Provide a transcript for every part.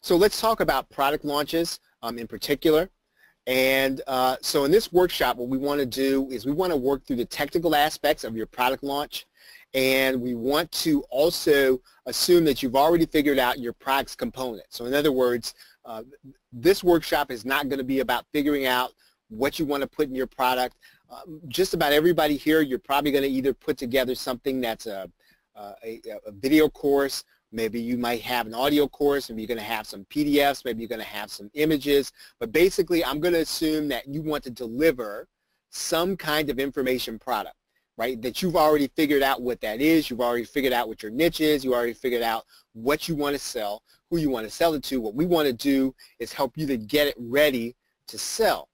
So let's talk about product launches um, in particular. And uh, so in this workshop, what we want to do is we want to work through the technical aspects of your product launch. And we want to also assume that you've already figured out your product's components. So in other words, uh, this workshop is not going to be about figuring out what you want to put in your product. Uh, just about everybody here, you're probably going to either put together something that's a, a, a video course Maybe you might have an audio course, maybe you're going to have some PDFs, maybe you're going to have some images. But basically, I'm going to assume that you want to deliver some kind of information product, right? That you've already figured out what that is. You've already figured out what your niche is. You already figured out what you want to sell, who you want to sell it to. What we want to do is help you to get it ready to sell.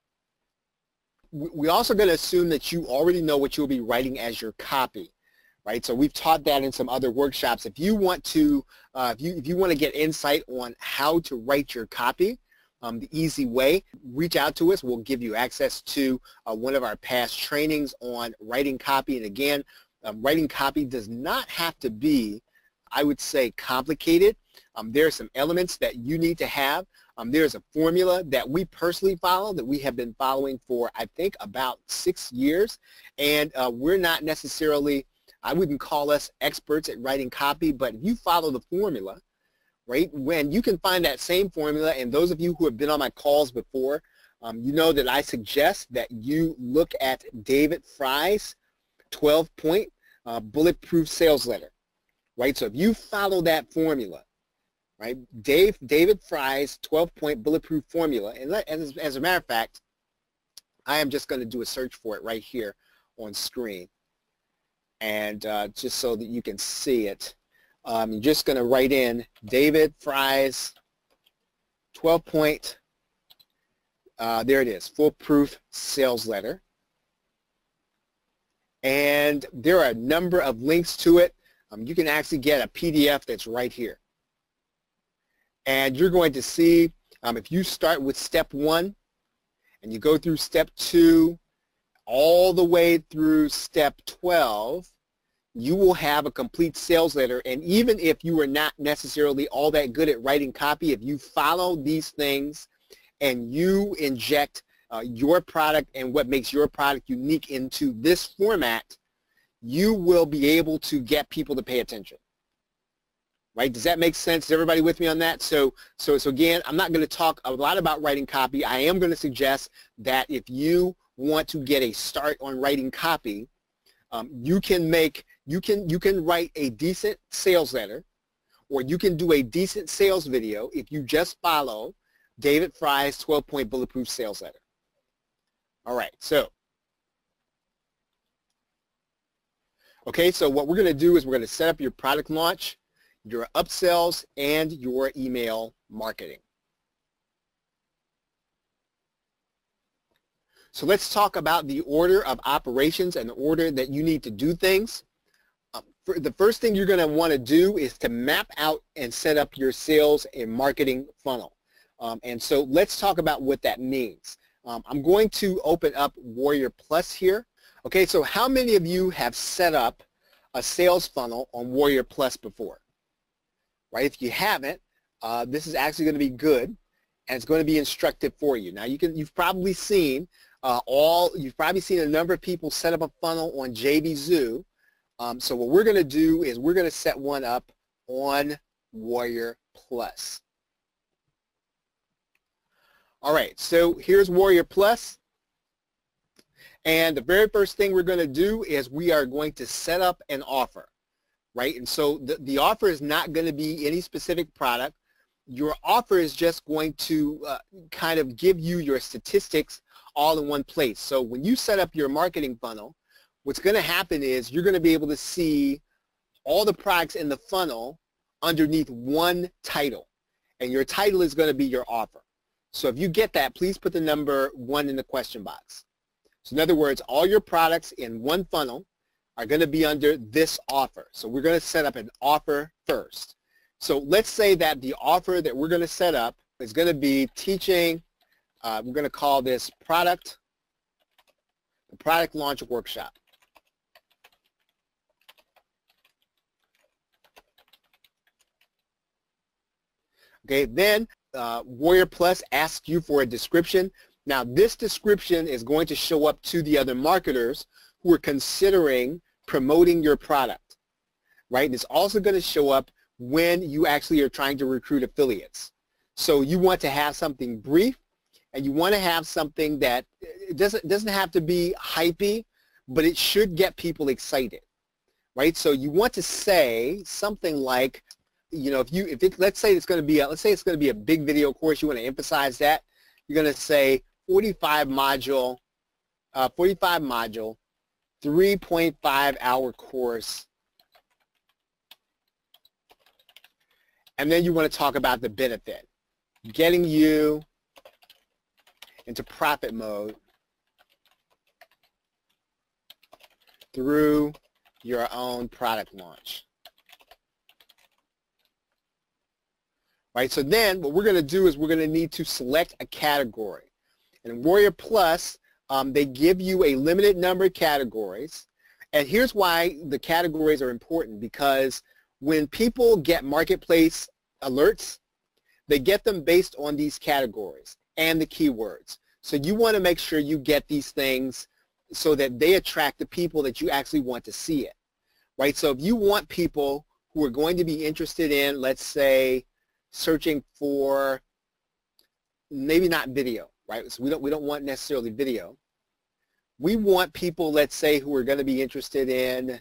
We're also going to assume that you already know what you'll be writing as your copy right? So we've taught that in some other workshops. If you want to, uh, if you if you want to get insight on how to write your copy, um, the easy way, reach out to us. We'll give you access to uh, one of our past trainings on writing copy. And again, um, writing copy does not have to be, I would say, complicated. Um, there are some elements that you need to have. Um, there's a formula that we personally follow that we have been following for, I think, about six years. And uh, we're not necessarily I wouldn't call us experts at writing copy, but if you follow the formula, right, when you can find that same formula, and those of you who have been on my calls before, um, you know that I suggest that you look at David Frey's 12-point uh, bulletproof sales letter, right? So if you follow that formula, right, Dave, David Frey's 12-point bulletproof formula, and let, as, as a matter of fact, I am just going to do a search for it right here on screen and uh, just so that you can see it. Um, you're just going to write in David Frey's 12-point, uh, there it is, foolproof sales letter. And there are a number of links to it. Um, you can actually get a PDF that's right here. And you're going to see, um, if you start with step one and you go through step two, all the way through step 12, you will have a complete sales letter. And even if you are not necessarily all that good at writing copy, if you follow these things and you inject uh, your product and what makes your product unique into this format, you will be able to get people to pay attention. Right? Does that make sense? Is everybody with me on that? So, so, so again, I'm not going to talk a lot about writing copy. I am going to suggest that if you want to get a start on writing copy, um, you can make you can you can write a decent sales letter or you can do a decent sales video if you just follow David Frey's 12-point bulletproof sales letter. All right, so okay, so what we're going to do is we're going to set up your product launch, your upsells, and your email marketing. So let's talk about the order of operations and the order that you need to do things. Um, the first thing you're going to want to do is to map out and set up your sales and marketing funnel. Um, and so let's talk about what that means. Um, I'm going to open up Warrior Plus here. Okay, so how many of you have set up a sales funnel on Warrior Plus before? Right, if you haven't, uh, this is actually going to be good and it's going to be instructive for you. Now you can, you've probably seen uh, all you've probably seen a number of people set up a funnel on JVZoo. Um, so what we're going to do is we're going to set one up on Warrior Plus. All right, so here's Warrior Plus. And the very first thing we're going to do is we are going to set up an offer, right? And so the, the offer is not going to be any specific product. Your offer is just going to uh, kind of give you your statistics all in one place. So when you set up your marketing funnel, what's going to happen is you're going to be able to see all the products in the funnel underneath one title. And your title is going to be your offer. So if you get that, please put the number one in the question box. So in other words, all your products in one funnel are going to be under this offer. So we're going to set up an offer first. So let's say that the offer that we're going to set up is going to be teaching uh, we're going to call this product, the product launch workshop. Okay, then uh, Warrior Plus asks you for a description. Now this description is going to show up to the other marketers who are considering promoting your product, right? And it's also going to show up when you actually are trying to recruit affiliates. So you want to have something brief and you want to have something that it doesn't, doesn't have to be hypey, but it should get people excited, right? So you want to say something like, you know, if you, if it, let's say it's going to be, a, let's say it's going to be a big video course, you want to emphasize that, you're going to say 45 module, uh, 45 module, 3.5 hour course. And then you want to talk about the benefit, getting you into profit mode through your own product launch. Right, so then what we're going to do is we're going to need to select a category. And Warrior Plus, um, they give you a limited number of categories. And here's why the categories are important because when people get marketplace alerts, they get them based on these categories and the keywords. So you want to make sure you get these things so that they attract the people that you actually want to see it, right? So if you want people who are going to be interested in, let's say, searching for maybe not video, right? So we don't, we don't want necessarily video. We want people, let's say, who are going to be interested in,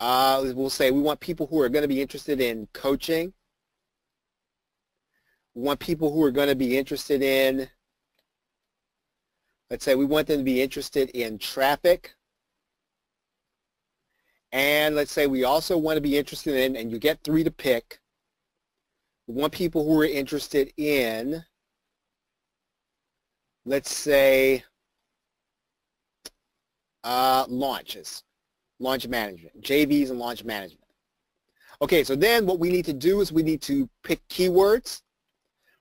uh, we'll say we want people who are going to be interested in coaching. Want people who are going to be interested in, let's say we want them to be interested in traffic. And let's say we also want to be interested in, and you get three to pick, we want people who are interested in, let's say, uh, launches, launch management, JVs and launch management. Okay, so then what we need to do is we need to pick keywords,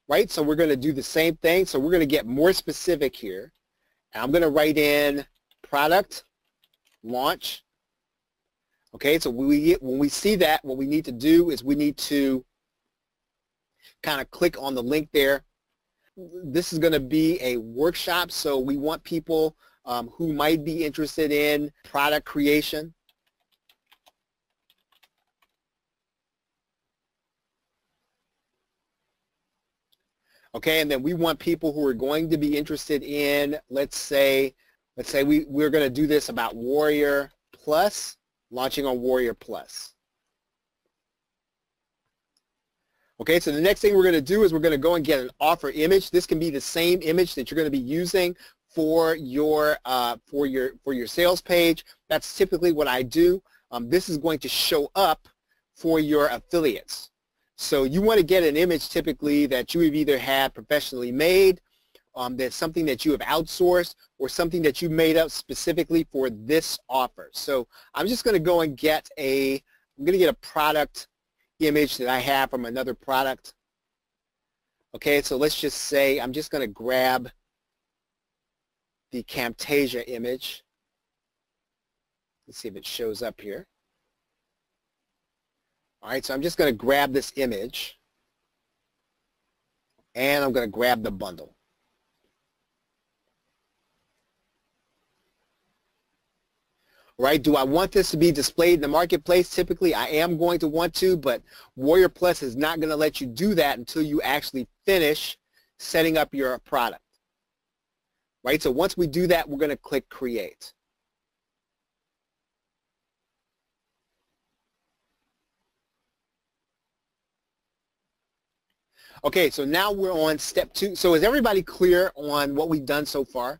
right? So we're going to do the same thing. So we're going to get more specific here. And I'm going to write in product, launch. Okay, so we, get, when we see that, what we need to do is we need to kind of click on the link there. This is going to be a workshop, so we want people um, who might be interested in product creation. Okay, and then we want people who are going to be interested in, let's say, let's say we, we're going to do this about Warrior Plus, launching on Warrior Plus. Okay, so the next thing we're going to do is we're going to go and get an offer image. This can be the same image that you're going to be using for your uh, for your for your sales page. That's typically what I do. Um, this is going to show up for your affiliates. So you want to get an image typically that you have either had professionally made, um, that's something that you have outsourced, or something that you made up specifically for this offer. So I'm just going to go and get a, I'm going to get a product image that I have from another product. Okay, so let's just say I'm just going to grab the Camtasia image. Let's see if it shows up here. All right, so I'm just going to grab this image and I'm going to grab the bundle. right? Do I want this to be displayed in the marketplace? Typically, I am going to want to, but Warrior Plus is not going to let you do that until you actually finish setting up your product, right? So once we do that, we're going to click Create. Okay, so now we're on step two. So is everybody clear on what we've done so far?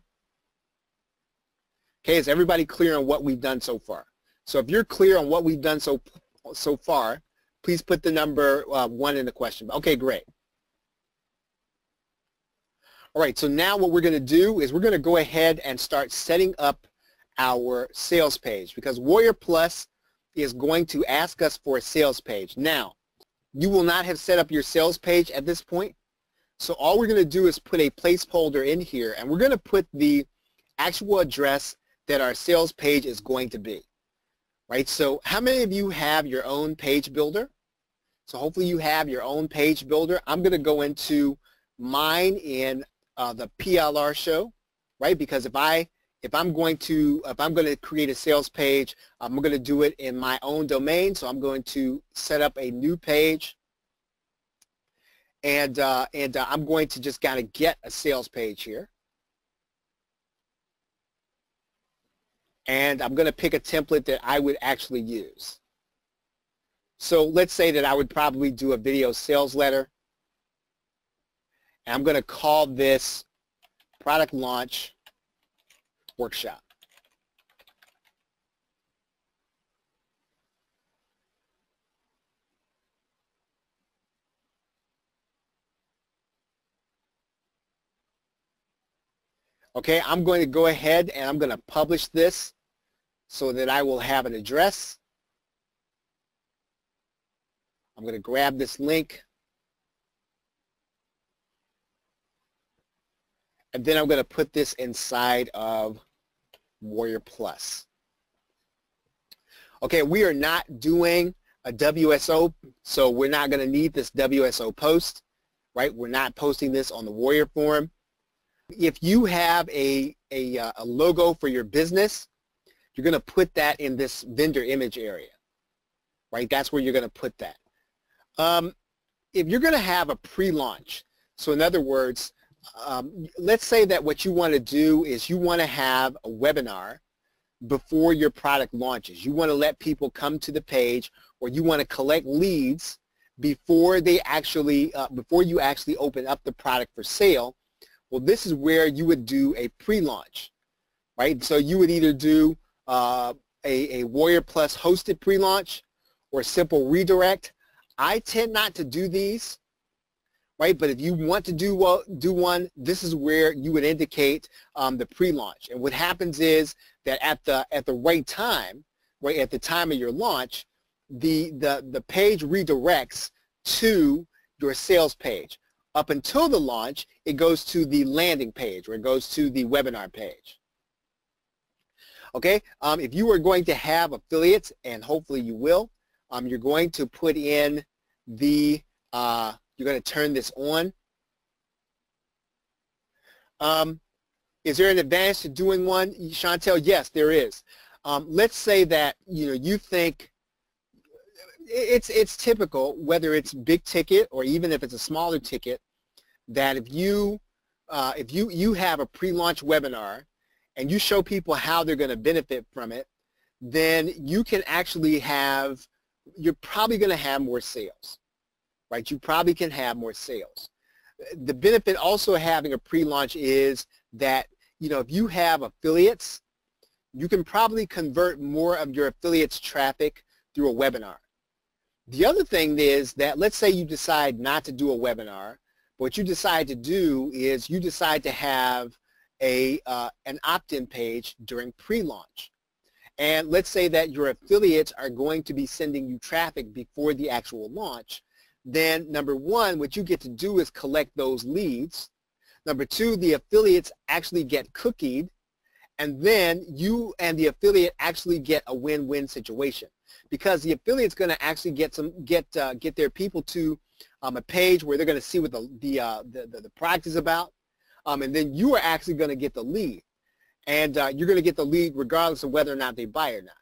Okay, is everybody clear on what we've done so far? So if you're clear on what we've done so so far, please put the number uh, one in the question. Okay, great. All right, so now what we're going to do is we're going to go ahead and start setting up our sales page because Warrior Plus is going to ask us for a sales page. Now, you will not have set up your sales page at this point. So all we're going to do is put a placeholder in here and we're going to put the actual address that our sales page is going to be. right? So how many of you have your own page builder? So hopefully you have your own page builder. I'm going to go into mine in uh, the PLR show, right? Because if I if I'm going to if I'm going to create a sales page, I'm going to do it in my own domain. So I'm going to set up a new page, and uh, and uh, I'm going to just kind of get a sales page here. and I'm going to pick a template that I would actually use. So let's say that I would probably do a video sales letter. And I'm going to call this product launch workshop. Okay, I'm going to go ahead and I'm going to publish this so that I will have an address. I'm going to grab this link. And then I'm going to put this inside of Warrior Plus. Okay, we are not doing a WSO, so we're not going to need this WSO post, right? We're not posting this on the Warrior forum. If you have a, a, uh, a logo for your business, you're going to put that in this vendor image area, right? That's where you're going to put that. Um, if you're going to have a pre-launch, so in other words, um, let's say that what you want to do is you want to have a webinar before your product launches. You want to let people come to the page or you want to collect leads before they actually, uh, before you actually open up the product for sale. Well, this is where you would do a pre-launch, right? So you would either do uh, a, a Warrior Plus hosted pre-launch or simple redirect. I tend not to do these, right? But if you want to do well, do one, this is where you would indicate um, the pre-launch. And what happens is that at the at the right time, right at the time of your launch, the the the page redirects to your sales page. Up until the launch, it goes to the landing page or it goes to the webinar page. Okay, um, if you are going to have affiliates, and hopefully you will, um, you're going to put in the, uh, you're going to turn this on. Um, is there an advantage to doing one, Chantel? Yes, there is. Um, let's say that you know you think it's it's typical, whether it's big ticket or even if it's a smaller ticket, that if you uh, if you you have a pre-launch webinar and you show people how they're going to benefit from it, then you can actually have, you're probably going to have more sales, right? You probably can have more sales. The benefit also having a pre-launch is that, you know, if you have affiliates, you can probably convert more of your affiliates traffic through a webinar. The other thing is that let's say you decide not to do a webinar, what you decide to do is you decide to have a, uh, an opt-in page during pre-launch. And let's say that your affiliates are going to be sending you traffic before the actual launch. Then number one, what you get to do is collect those leads. Number two, the affiliates actually get cookied. And then you and the affiliate actually get a win-win situation because the affiliate's going to actually get some get uh, get their people to um, a page where they're going to see what the the, uh, the, the the product is about um, and then you are actually going to get the lead. And uh, you're going to get the lead regardless of whether or not they buy or not.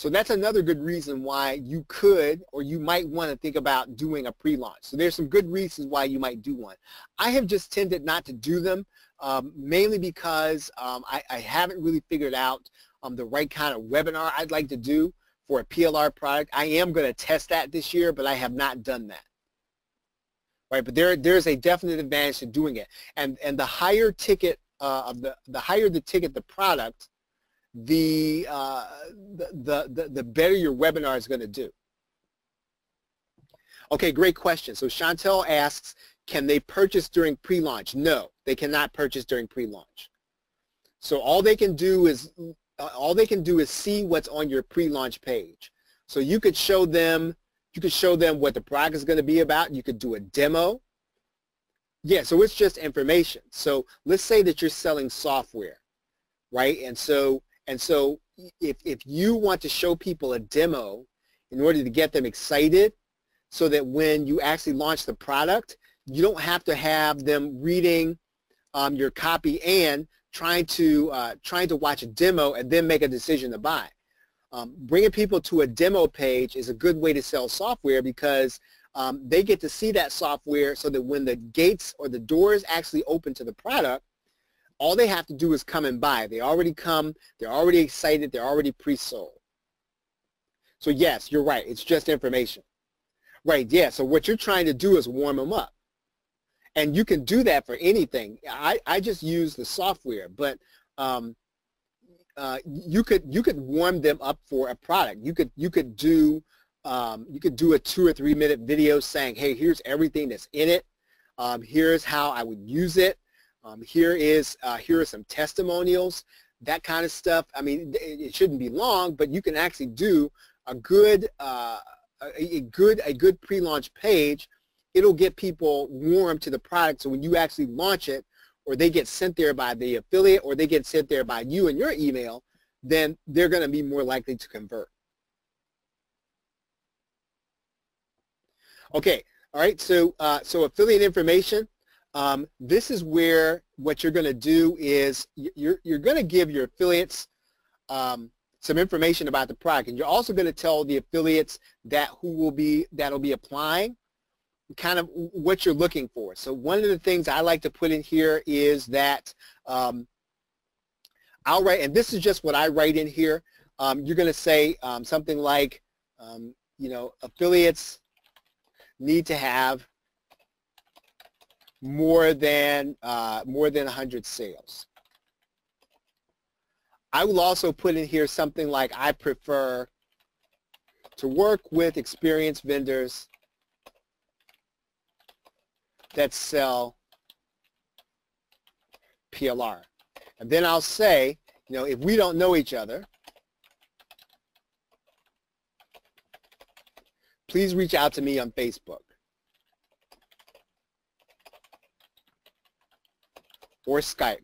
So that's another good reason why you could or you might want to think about doing a pre-launch. So there's some good reasons why you might do one. I have just tended not to do them um, mainly because um, I, I, haven't really figured out um, the right kind of webinar I'd like to do for a PLR product. I am going to test that this year, but I have not done that right? But there, there's a definite advantage to doing it. And, and the higher ticket uh, of the, the higher the ticket, the product, the, uh, the, the, the better your webinar is going to do. Okay, great question. So Chantel asks, can they purchase during pre-launch? No, they cannot purchase during pre-launch. So all they can do is uh, all they can do is see what's on your pre-launch page. So you could show them you could show them what the product is going to be about. You could do a demo. Yeah, so it's just information. So let's say that you're selling software, right? And so and so if, if you want to show people a demo in order to get them excited so that when you actually launch the product, you don't have to have them reading um, your copy and trying to uh, trying to watch a demo and then make a decision to buy. Um, bringing people to a demo page is a good way to sell software because um, they get to see that software so that when the gates or the doors actually open to the product, all they have to do is come and buy. They already come, they're already excited, they're already pre-sold. So yes, you're right, it's just information. Right, yeah, so what you're trying to do is warm them up. And you can do that for anything. I, I just use the software, but um, uh, you could you could warm them up for a product. You could you could do um, you could do a two or three minute video saying, hey, here's everything that's in it. Um, here's how I would use it. Um, here is uh, here are some testimonials, that kind of stuff. I mean, it, shouldn't be long, but you can actually do a good uh, a, a good a good pre-launch page. It'll get people warm to the product. So when you actually launch it, or they get sent there by the affiliate, or they get sent there by you and your email, then they're going to be more likely to convert. Okay, all right, so, uh, so affiliate information, um, this is where what you're going to do is you're, you're going to give your affiliates um, some information about the product. And you're also going to tell the affiliates that who will be, that'll be applying kind of what you're looking for. So one of the things I like to put in here is that um, I'll write, and this is just what I write in here. Um, you're going to say um, something like, um, you know, affiliates need to have more than uh, more than 100 sales. I will also put in here something like I prefer to work with experienced vendors that sell PLR. And then I'll say, you know, if we don't know each other, please reach out to me on Facebook. Or Skype.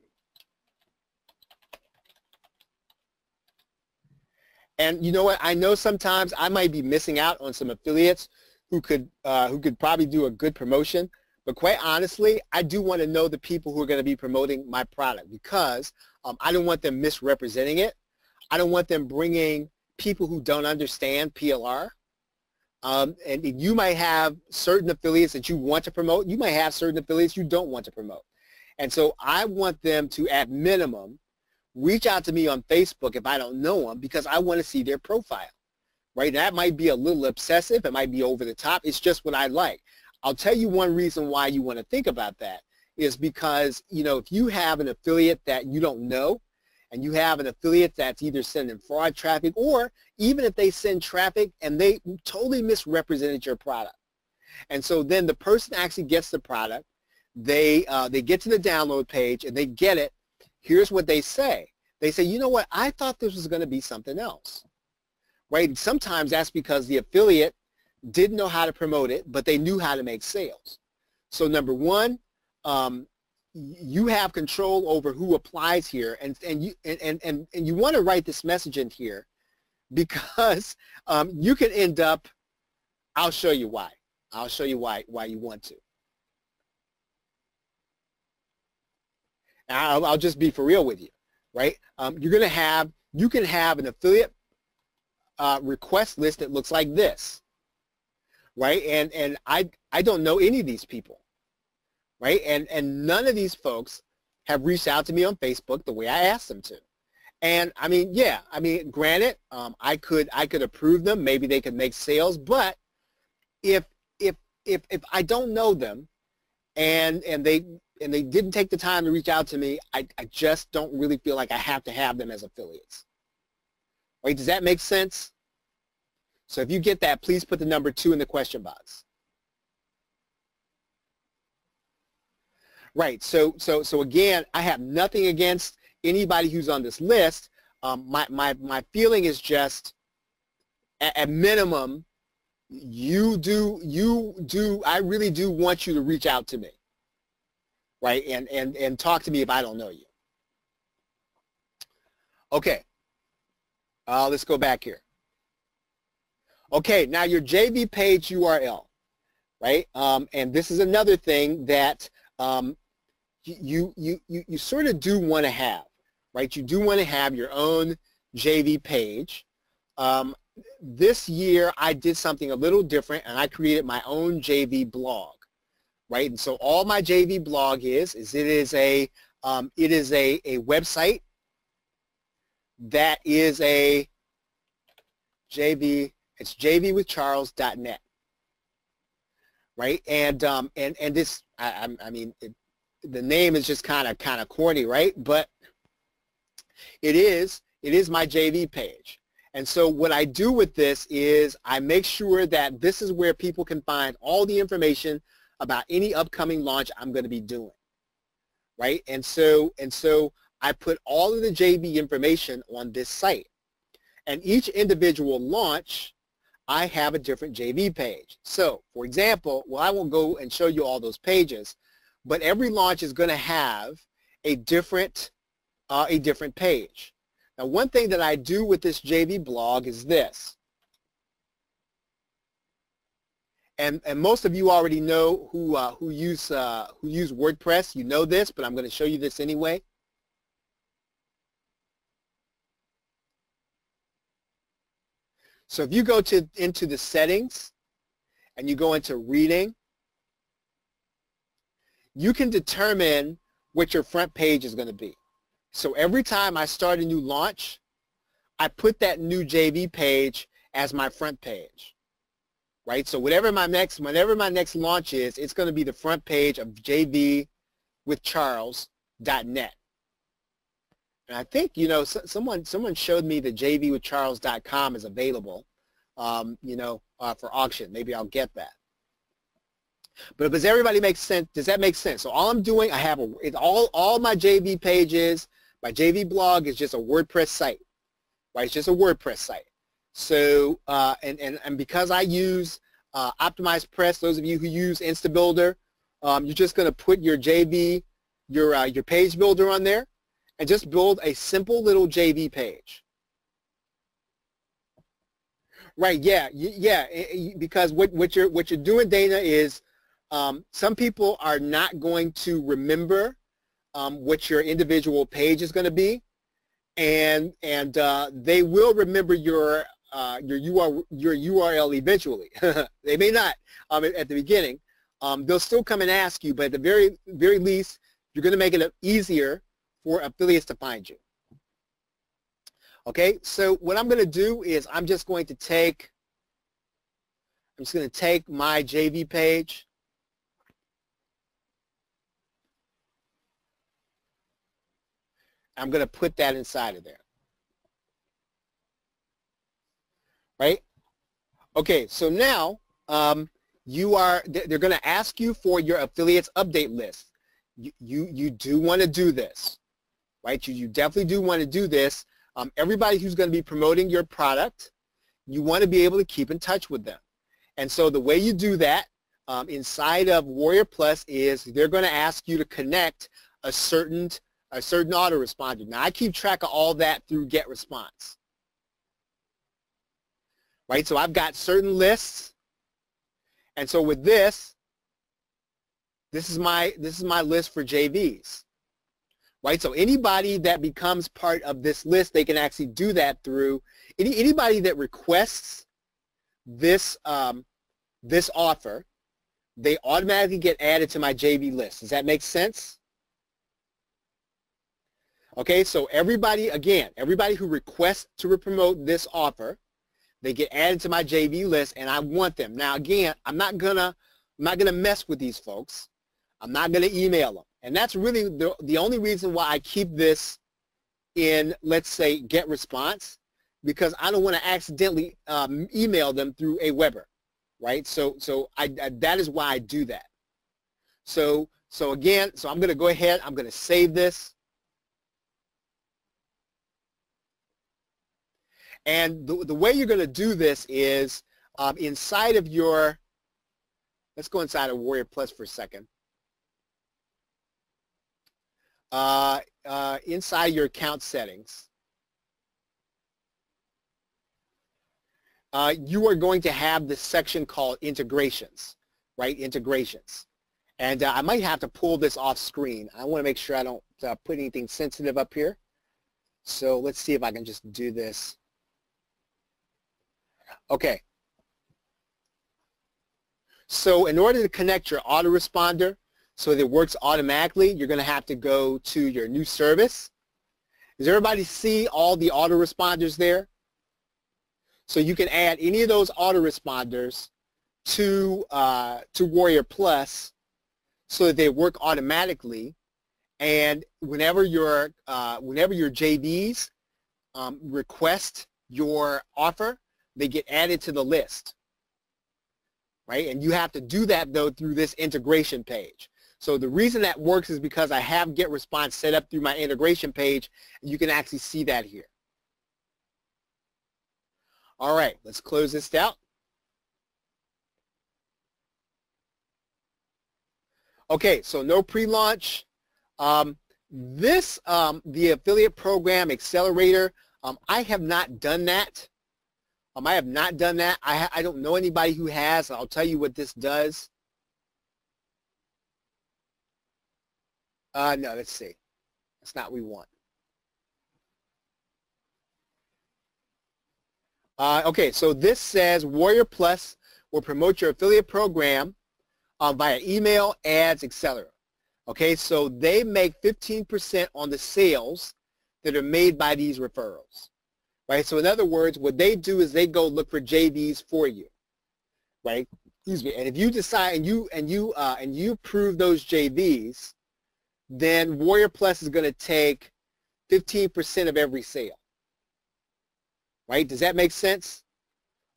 And you know what? I know sometimes I might be missing out on some affiliates who could uh, who could probably do a good promotion. But quite honestly, I do want to know the people who are going to be promoting my product because um, I don't want them misrepresenting it. I don't want them bringing people who don't understand PLR. Um, and you might have certain affiliates that you want to promote. You might have certain affiliates you don't want to promote. And so I want them to, at minimum, reach out to me on Facebook if I don't know them because I want to see their profile. Right? That might be a little obsessive. It might be over the top. It's just what I like. I'll tell you one reason why you want to think about that is because, you know, if you have an affiliate that you don't know and you have an affiliate that's either sending fraud traffic or even if they send traffic and they totally misrepresented your product. And so then the person actually gets the product, they, uh, they get to the download page and they get it. Here's what they say. They say, you know what, I thought this was going to be something else. Right? Sometimes that's because the affiliate didn't know how to promote it, but they knew how to make sales. So number one, um, you have control over who applies here, and and you and and and you want to write this message in here because um, you can end up. I'll show you why. I'll show you why why you want to. I'll, I'll just be for real with you, right? Um, you're going to have you can have an affiliate uh, request list that looks like this right? And and I I don't know any of these people, right? And and none of these folks have reached out to me on Facebook the way I asked them to. And I mean, yeah, I mean, granted, um, I could I could approve them. Maybe they could make sales, but if if if if I don't know them, and and they and they didn't take the time to reach out to me, I, I just don't really feel like I have to have them as affiliates. Right? Does that make sense? So if you get that, please put the number two in the question box. Right. So so so again, I have nothing against anybody who's on this list. Um, my my my feeling is just, at, at minimum, you do you do I really do want you to reach out to me. Right. And and and talk to me if I don't know you. Okay. Uh, let's go back here. Okay, now your JV page URL, right? Um, and this is another thing that um, you, you, you, you sort of do want to have, right? You do want to have your own JV page. Um, this year I did something a little different and I created my own JV blog, right? And so all my JV blog is, is it is a, um, it is a, a website that is a JV, it's jvwithcharles.net, right? And, um, and, and this, I, I mean, it, the name is just kind of, kind of corny, right? But it is, it is my JV page. And so what I do with this is I make sure that this is where people can find all the information about any upcoming launch I'm going to be doing. Right? And so and so I put all of the JV information on this site. And each individual launch, I have a different JV page. So, for example, well, I won't go and show you all those pages, but every launch is going to have a different, uh, a different page. Now, one thing that I do with this JV blog is this. And, and most of you already know who, uh, who, use, uh, who use WordPress. You know this, but I'm going to show you this anyway. So if you go to, into the settings and you go into reading, you can determine what your front page is going to be. So every time I start a new launch, I put that new JV page as my front page. Right? So whatever my next whenever my next launch is, it's going to be the front page of jvwithcharles.net. And I think, you know, someone someone showed me that jvwithcharles.com is available, um, you know, uh, for auction. Maybe I'll get that. But does everybody make sense? Does that make sense? So all I'm doing, I have a, it, all all my JV pages my JV blog is just a WordPress site, right? It's just a WordPress site. So, uh, and, and, and because I use uh, OptimizePress, those of you who use InstaBuilder, um, you're just going to put your JV, your, uh, your page builder on there and just build a simple little JV page. Right, yeah, yeah, because what, what, you're, what you're doing, Dana, is um, some people are not going to remember um, what your individual page is going to be, and and uh, they will remember your uh, your URL your URL eventually. they may not um, at the beginning. Um, they'll still come and ask you, but at the very very least, you're going to make it easier for affiliates to find you. Okay, so what I'm going to do is I'm just going to take I'm just going to take my JV page I'm going to put that inside of there. Right? Okay, so now um, you are, they're going to ask you for your affiliates update list. You, you, you do want to do this, right? You, you definitely do want to do this. Um, everybody who's going to be promoting your product, you want to be able to keep in touch with them. And so the way you do that um, inside of Warrior Plus is they're going to ask you to connect a certain a certain autoresponder. Now I keep track of all that through GetResponse. Right, so I've got certain lists. And so with this, this is my this is my list for JVs. Right, so anybody that becomes part of this list, they can actually do that through any, anybody that requests this um, this offer, they automatically get added to my JV list. Does that make sense? Okay, so everybody, again, everybody who requests to promote this offer, they get added to my JV list and I want them. Now again, I'm not gonna I'm not gonna mess with these folks. I'm not gonna email them. And that's really the, the only reason why I keep this in, let's say, GetResponse, because I don't want to accidentally um, email them through Aweber, right? So, so I, I, that is why I do that. So, so again, so I'm to go ahead, I'm to save this. And the, the way you're going to do this is um, inside of your, let's go inside of Warrior Plus for a second. Uh, uh, inside your account settings, uh, you are going to have this section called integrations, right? Integrations. And uh, I might have to pull this off screen. I want to make sure I don't uh, put anything sensitive up here. So let's see if I can just do this. Okay. So in order to connect your autoresponder so that it works automatically, you're going to have to go to your new service. Does everybody see all the autoresponders there? So you can add any of those autoresponders to, uh, to Warrior Plus so that they work automatically. And whenever your, uh, whenever your JVs um, request your offer, they get added to the list. Right? And you have to do that, though, through this integration page. So the reason that works is because I have GetResponse set up through my integration page. And you can actually see that here. All right, let's close this out. Okay, so no pre-launch. Um, this, um, the affiliate program accelerator, um, I have not done that. Um, I have not done that. I, I don't know anybody who has. I'll tell you what this does. Uh, no, let's see. That's not what we want. Uh, okay, so this says Warrior Plus will promote your affiliate program uh, via email, ads, etc. Okay, so they make 15% on the sales that are made by these referrals. Right, so in other words, what they do is they go look for JVs for you. Right, excuse me. And if you decide and you and you uh, and you approve those JVs, then Warrior Plus is going to take 15% of every sale. Right? Does that make sense?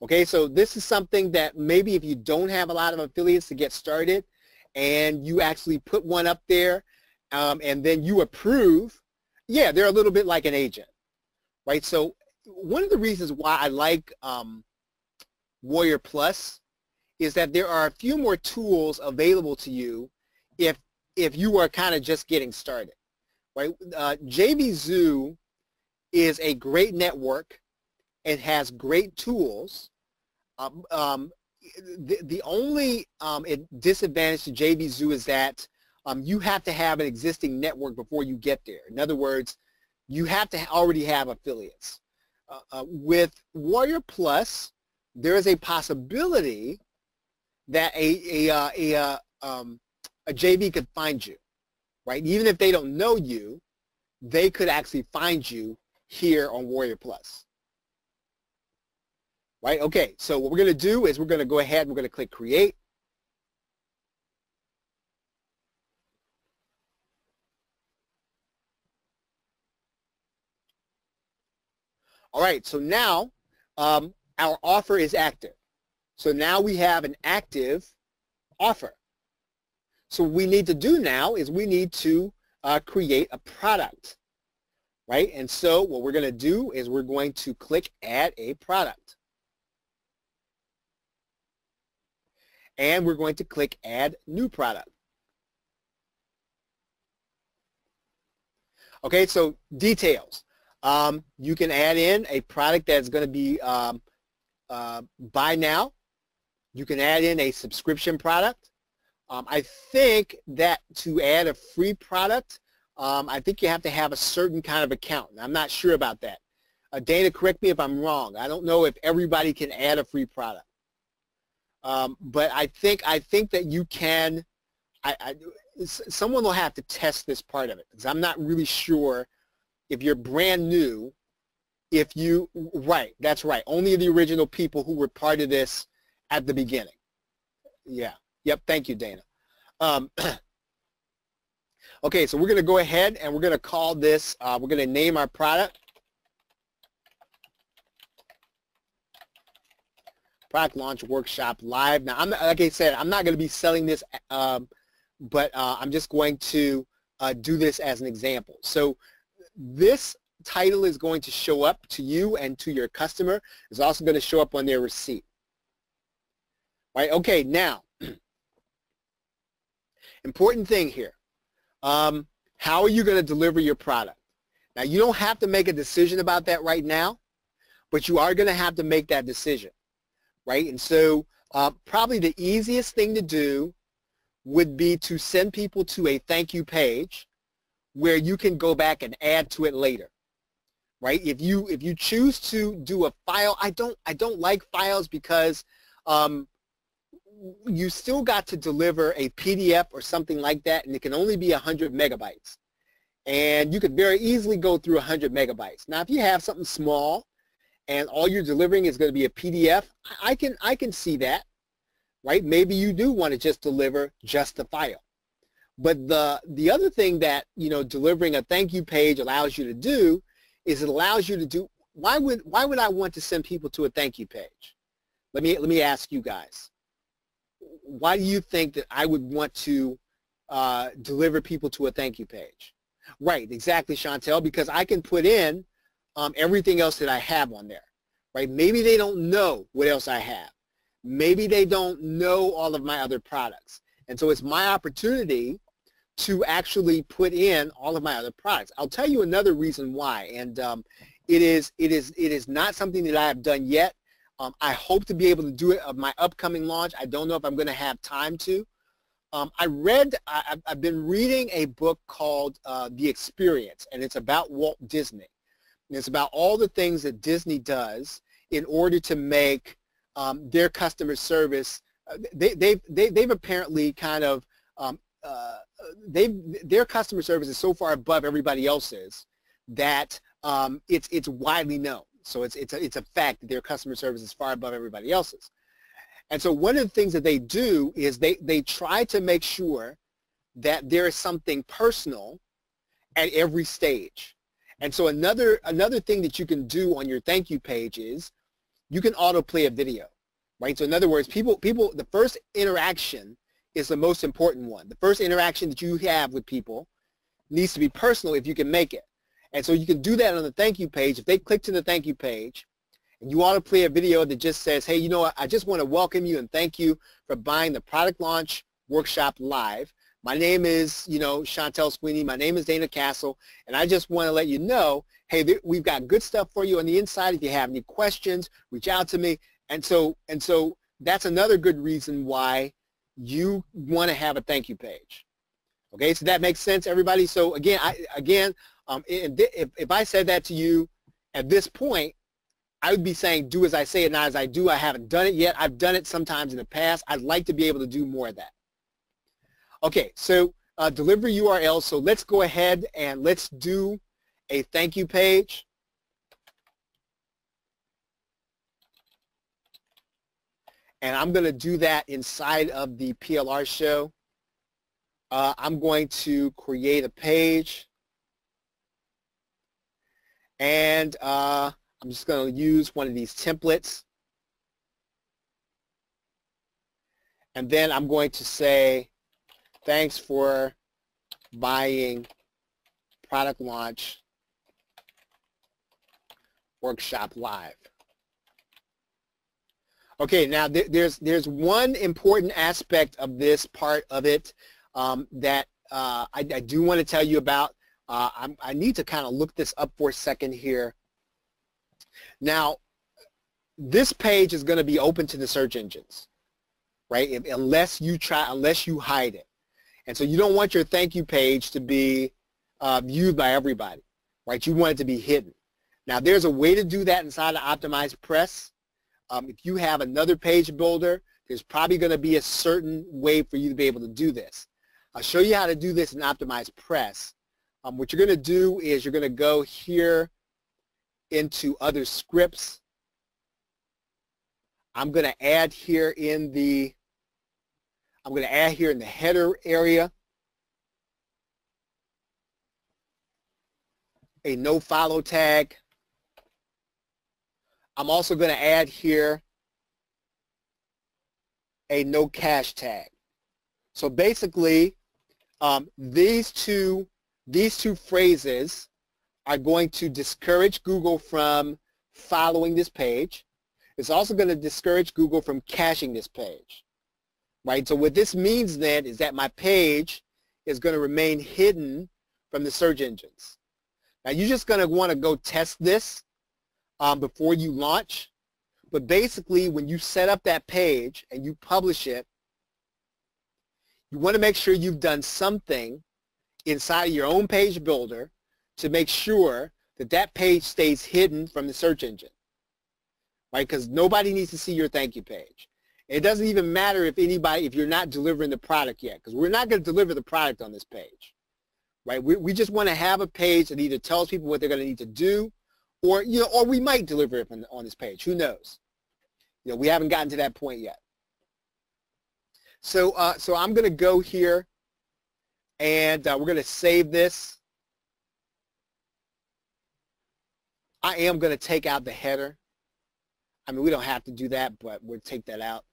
Okay, so this is something that maybe if you don't have a lot of affiliates to get started and you actually put one up there um, and then you approve, yeah, they're a little bit like an agent, right? So one of the reasons why I like um, Warrior Plus is that there are a few more tools available to you if if you are kind of just getting started, right? Uh, JVZoo is a great network it has great tools. Um, um, the, the only um, disadvantage to JVZoo is that um, you have to have an existing network before you get there. In other words, you have to already have affiliates. Uh, uh, with Warrior Plus, there is a possibility that a, a, uh, a, uh, um, a JV could find you, right? Even if they don't know you, they could actually find you here on Warrior Plus right? Okay, so what we're going to do is we're going to go ahead and we're going to click Create. All right, so now um, our offer is active. So now we have an active offer. So what we need to do now is we need to uh, create a product, right? And so what we're going to do is we're going to click Add a Product. and we're going to click Add New Product. Okay, so details. Um, you can add in a product that's going to be um, uh, buy now. You can add in a subscription product. Um, I think that to add a free product, um, I think you have to have a certain kind of account. I'm not sure about that. Uh, Dana, correct me if I'm wrong. I don't know if everybody can add a free product. Um, but I think I think that you can. I, I, someone will have to test this part of it because I'm not really sure if you're brand new. If you right, that's right. Only the original people who were part of this at the beginning. Yeah. Yep. Thank you, Dana. Um, okay, so we're going to go ahead and we're going to call this. Uh, we're going to name our product product launch workshop live. Now, I'm like I said, I'm not going to be selling this, um, but uh, I'm just going to uh, do this as an example. So this title is going to show up to you and to your customer. It's also going to show up on their receipt. Right? Okay, now, important thing here. Um, how are you going to deliver your product? Now, you don't have to make a decision about that right now, but you are going to have to make that decision right? And so uh, probably the easiest thing to do would be to send people to a thank you page where you can go back and add to it later right if you if you choose to do a file i don't i don't like files because um, you still got to deliver a pdf or something like that and it can only be 100 megabytes and you could very easily go through 100 megabytes now if you have something small and all you're delivering is going to be a pdf i can i can see that right? Maybe you do want to just deliver just the file. But the, the other thing that, you know, delivering a thank you page allows you to do is it allows you to do, why would, why would I want to send people to a thank you page? Let me, let me ask you guys. Why do you think that I would want to uh, deliver people to a thank you page? Right, exactly, Chantel, because I can put in um, everything else that I have on there, right? Maybe they don't know what else I have. Maybe they don't know all of my other products. And so it's my opportunity to actually put in all of my other products. I'll tell you another reason why, and um, it is it is it is not something that I have done yet. Um, I hope to be able to do it of my upcoming launch. I don't know if I'm going to have time to. Um, I read, I, have been reading a book called uh, The Experience, and it's about Walt Disney. And it's about all the things that Disney does in order to make um, their customer service, uh, they, they've, they, they've apparently kind of, um, uh, they their customer service is so far above everybody else's that um, it's, it's widely known. So it's, it's, a, it's a fact that their customer service is far above everybody else's. And so one of the things that they do is they, they try to make sure that there is something personal at every stage. And so another, another thing that you can do on your thank you page is you can autoplay a video, right? So in other words, people, people, the first interaction is the most important one. The first interaction that you have with people needs to be personal if you can make it. And so you can do that on the thank you page. If they click to the thank you page and you want to play a video that just says, hey, you know what, I just want to welcome you and thank you for buying the product launch workshop live. My name is, you know, Chantel Sweeney. My name is Dana Castle. And I just want to let you know hey, we've got good stuff for you on the inside. If you have any questions, reach out to me. And so, and so that's another good reason why you want to have a thank you page. Okay, so that makes sense, everybody. So again, I, again, um, if, if I said that to you at this point, I would be saying do as I say and not as I do. I haven't done it yet. I've done it sometimes in the past. I'd like to be able to do more of that. Okay, so uh, delivery URL. So let's go ahead and let's do a thank you page. And I'm going to do that inside of the PLR show. Uh, I'm going to create a page. And uh, I'm just going to use one of these templates. And then I'm going to say, thanks for buying product launch workshop live. Okay, now th there's there's one important aspect of this part of it um, that uh, I, I, do want to tell you about. Uh, i need to kind of look this up for a second here. Now, this page is going to be open to the search engines, right? If, unless you try, unless you hide it, and so you don't want your thank you page to be uh, viewed by everybody, right? You want it to be hidden. Now there's a way to do that inside of OptimizePress. Um, if you have another page builder, there's probably going to be a certain way for you to be able to do this. I'll show you how to do this in OptimizePress. Um, what you're going to do is you're going to go here into other scripts. I'm going to add here in the I'm going to add here in the header area a no follow tag. I'm also going to add here a no cache tag. So basically, um, these two these two phrases are going to discourage Google from following this page. It's also going to discourage Google from caching this page. Right? So what this means then is that my page is going to remain hidden from the search engines. Now you're just going to want to go test this um, before you launch. But basically, when you set up that page and you publish it, you want to make sure you've done something inside of your own page builder to make sure that that page stays hidden from the search engine, right? Because nobody needs to see your thank you page. It doesn't even matter if anybody, if you're not delivering the product yet, because we're not going to deliver the product on this page, right? We, we just want to have a page that either tells people what they're going to need to do, or you know, or we might deliver it on, on this page. Who knows? You know, we haven't gotten to that point yet. So, uh, so I'm going to go here, and uh, we're going to save this. I am going to take out the header. I mean, we don't have to do that, but we'll take that out.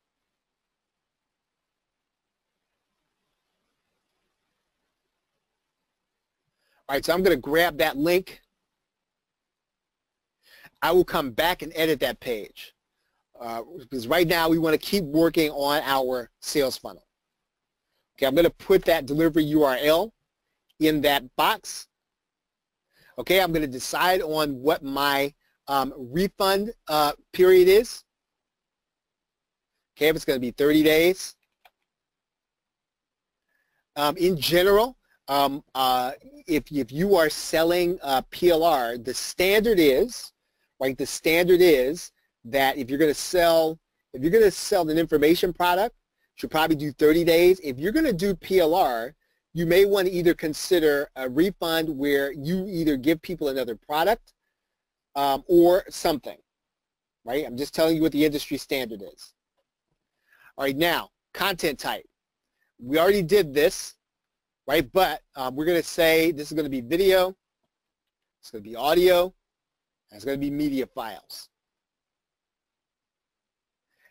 All right, so I'm going to grab that link. I will come back and edit that page. Uh, because right now we want to keep working on our sales funnel. Okay, I'm going to put that delivery URL in that box. Okay, I'm going to decide on what my um, refund uh, period is. Okay, if it's going to be 30 days. Um, in general, um, uh, if, if you are selling uh, PLR, the standard is, right, the standard is that if you're going to sell, if you're going to sell an information product, you should probably do 30 days. If you're going to do PLR, you may want to either consider a refund where you either give people another product um, or something, right? I'm just telling you what the industry standard is. All right, now, content type. We already did this right? But um, we're going to say this is going to be video, it's going to be audio, and it's going to be media files.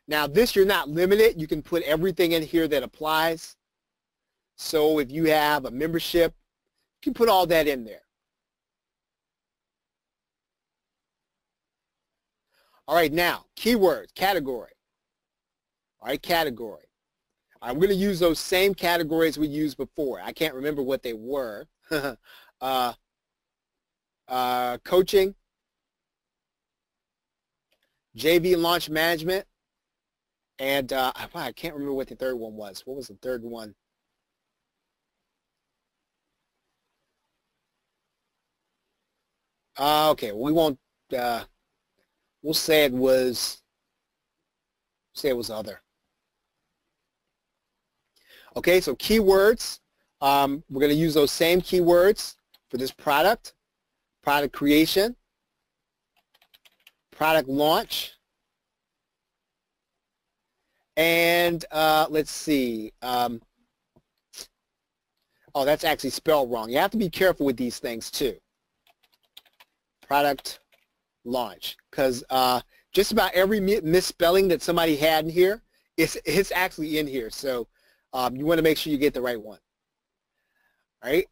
Now this you're not limited. You can put everything in here that applies. So if you have a membership, you can put all that in there. All right, now, keywords, category. All right, category. I'm going to use those same categories we used before. I can't remember what they were. uh, uh, coaching, JV launch management, and uh, I can't remember what the third one was. What was the third one? Uh, okay, we won't. Uh, we'll say it was. Say it was other. Okay, so keywords, um, we're going to use those same keywords for this product, product creation, product launch, and uh, let's see. Um, oh, that's actually spelled wrong. You have to be careful with these things too. Product launch, because uh, just about every misspelling that somebody had in here, it's, it's actually in here. So um, you want to make sure you get the right one. All right?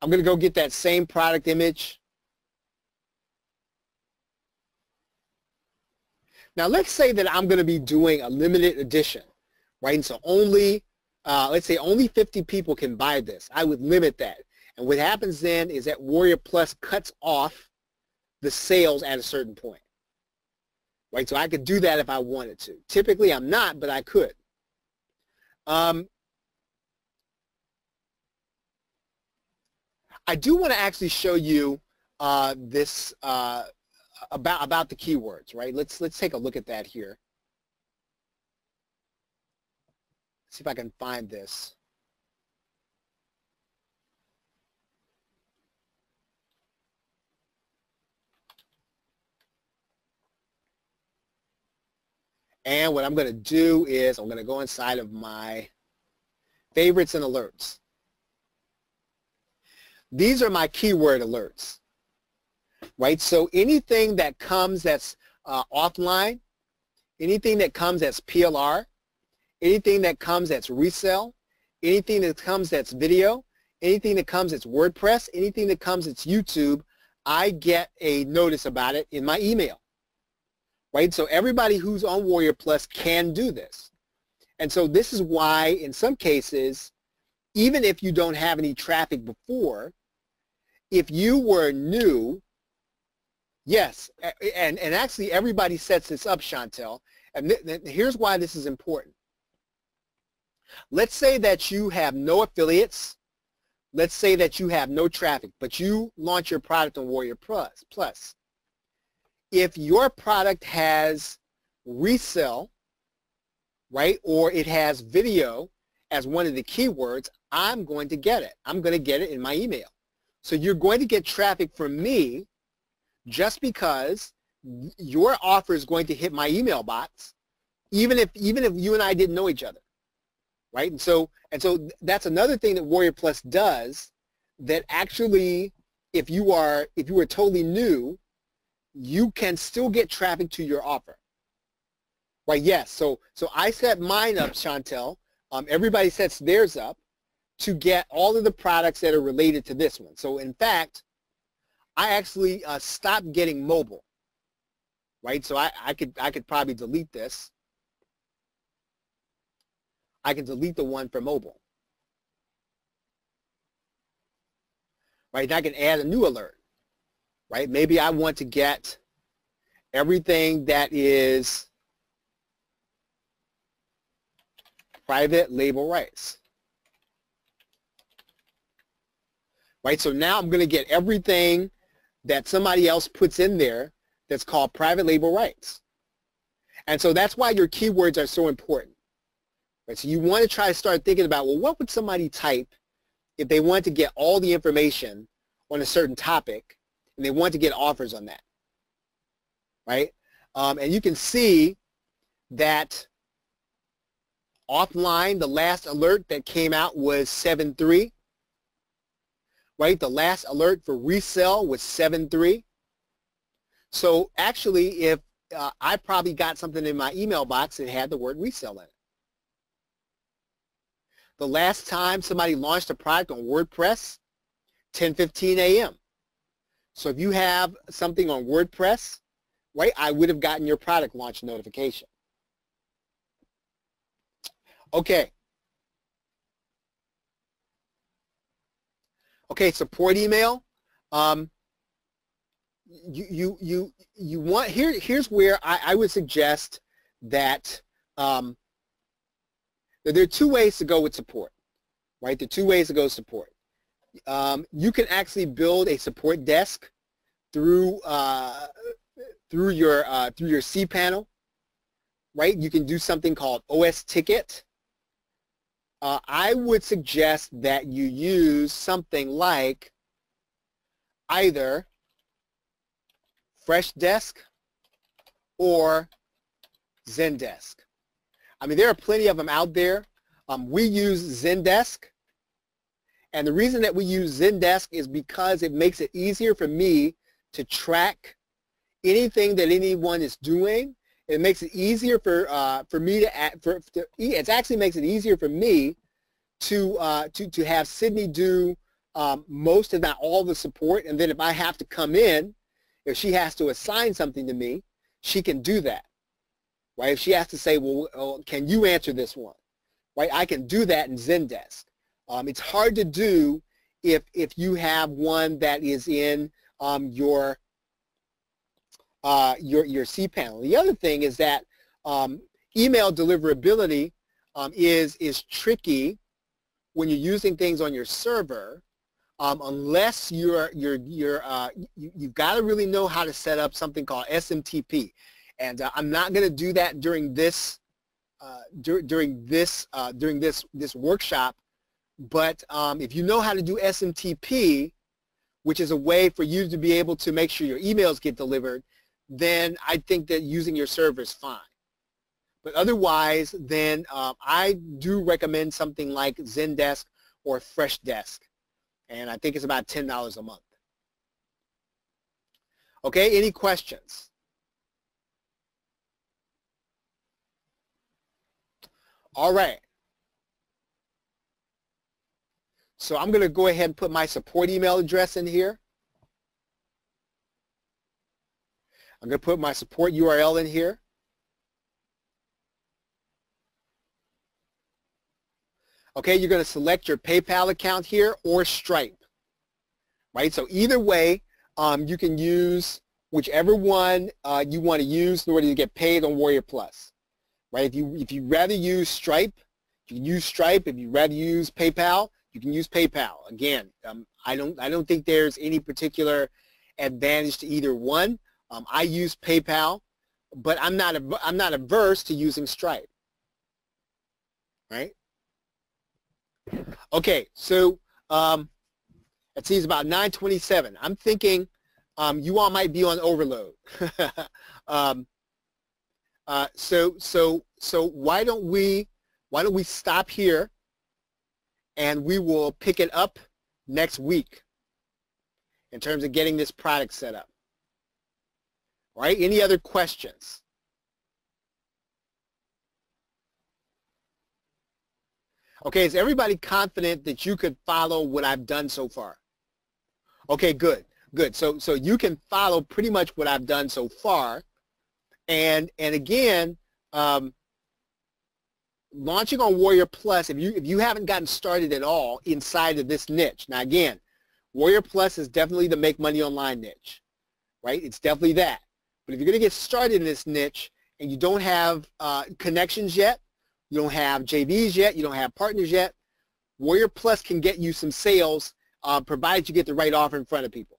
I'm going to go get that same product image. Now let's say that I'm going to be doing a limited edition, right? And so only, uh, let's say only 50 people can buy this. I would limit that. And what happens then is that Warrior Plus cuts off the sales at a certain point, right? So I could do that if I wanted to. Typically I'm not, but I could. Um, I do want to actually show you uh, this uh, about about the keywords, right? Let's let's take a look at that here. see if I can find this. And what I'm going to do is I'm going to go inside of my favorites and alerts. These are my keyword alerts, right? So anything that comes that's uh, offline, anything that comes that's PLR, anything that comes that's resell, anything that comes that's video, anything that comes that's WordPress, anything that comes that's YouTube, I get a notice about it in my email right? So everybody who's on Warrior Plus can do this. And so this is why in some cases, even if you don't have any traffic before, if you were new Yes, and, and actually everybody sets this up, Chantel. And here's why this is important. Let's say that you have no affiliates. Let's say that you have no traffic, but you launch your product on Warrior Plus. Plus, if your product has resell, right, or it has video as one of the keywords, I'm going to get it. I'm going to get it in my email. So you're going to get traffic from me just because your offer is going to hit my email box, even if even if you and I didn't know each other, right? And so and so that's another thing that Warrior Plus does that actually, if you are if you are totally new, you can still get traffic to your offer, right? Yes. So so I set mine up, Chantel. Um, everybody sets theirs up to get all of the products that are related to this one. So in fact, I actually uh, stopped getting mobile, right? So I, I could I could probably delete this. I can delete the one for mobile. Right, and I can add a new alert, right? Maybe I want to get everything that is private label rights. Right, so now I'm going to get everything that somebody else puts in there that's called private label rights. And so that's why your keywords are so important. Right? So you want to try to start thinking about, well, what would somebody type if they want to get all the information on a certain topic and they want to get offers on that, right? Um, and you can see that offline, the last alert that came out was 7.3 right? The last alert for resell was 7.3. So actually, if uh, I probably got something in my email box that had the word resell in it. The last time somebody launched a product on WordPress, 10:15 a.m. So if you have something on WordPress, right, I would have gotten your product launch notification. Okay, Okay, support email. Um, you, you, you, you want, here, here's where I, I would suggest that um, there are two ways to go with support, right? There are two ways to go support. Um, you can actually build a support desk through uh, through your uh, through your cPanel, right? You can do something called osTicket, uh, I would suggest that you use something like either Freshdesk or Zendesk. I mean, there are plenty of them out there. Um, we use Zendesk. And the reason that we use Zendesk is because it makes it easier for me to track anything that anyone is doing it makes it easier for uh, for me to, for, to it actually makes it easier for me to uh, to to have Sydney do um, most of that all the support, and then if I have to come in, if she has to assign something to me, she can do that, right? If she has to say, well, well can you answer this one, right? I can do that in Zendesk. Um, it's hard to do if if you have one that is in um, your uh, your, your cPanel. The other thing is that um, email deliverability um, is, is tricky when you're using things on your server um, unless you're, you're, you're, uh, you, you've got to really know how to set up something called SMTP. And uh, I'm not going to do that during this uh, dur during this uh, during this this workshop. But um, if you know how to do SMTP, which is a way for you to be able to make sure your emails get delivered, then I think that using your server is fine. But otherwise, then uh, I do recommend something like Zendesk or Freshdesk. And I think it's about $10 a month. Okay, any questions? All right. So I'm going to go ahead and put my support email address in here. I'm going to put my support URL in here. Okay, you're going to select your PayPal account here or Stripe. Right, so either way, um, you can use whichever one uh, you want to use in order to get paid on Warrior Plus. Right? If you if you rather use Stripe, you can use Stripe. If you rather use PayPal, you can use PayPal. Again, um, I don't I don't think there's any particular advantage to either one. Um, I use PayPal, but I'm not I'm not averse to using Stripe. Right? Okay, so um, it seems about 927. I'm thinking um, you all might be on overload. um, uh, so so so why don't we why don't we stop here and we will pick it up next week in terms of getting this product set up. Right, any other questions? Okay, is everybody confident that you could follow what I've done so far? Okay, good, good. So, so you can follow pretty much what I've done so far. And, and again, um, launching on Warrior Plus, if you, if you haven't gotten started at all inside of this niche, now again, Warrior Plus is definitely the make money online niche, right? It's definitely that. But if you're going to get started in this niche and you don't have uh, connections yet, you don't have JVs yet, you don't have partners yet, Warrior Plus can get you some sales uh, provided you get the right offer in front of people.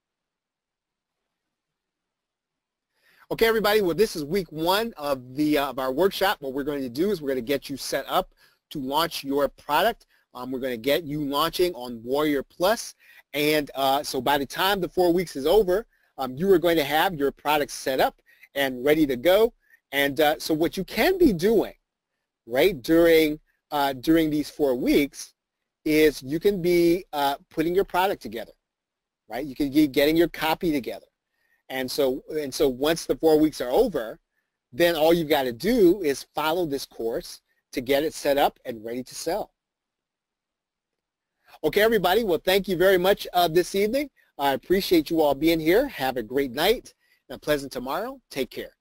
Okay, everybody, well, this is week one of, the, uh, of our workshop. What we're going to do is we're going to get you set up to launch your product. Um, we're going to get you launching on Warrior Plus. And uh, so by the time the four weeks is over, um, you are going to have your product set up and ready to go. And uh, so what you can be doing, right, during, uh, during these four weeks is you can be uh, putting your product together, right? You can be getting your copy together. And so, and so once the four weeks are over, then all you've got to do is follow this course to get it set up and ready to sell. Okay, everybody. Well, thank you very much uh, this evening. I appreciate you all being here. Have a great night and a pleasant tomorrow. Take care.